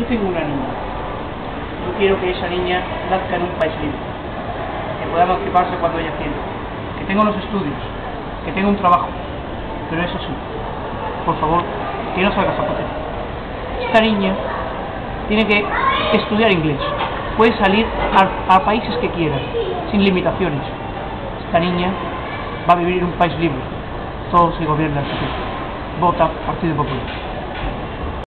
Yo tengo una niña. Yo quiero que esa niña nazca en un país libre. Que pueda emanciparse cuando ella quiera. Que tenga los estudios. Que tenga un trabajo. Pero eso sí, por favor, que no salga zapatero. Esta niña tiene que estudiar inglés. Puede salir a, a países que quiera, sin limitaciones. Esta niña va a vivir en un país libre. Todo se gobierna así. Vota Partido Popular.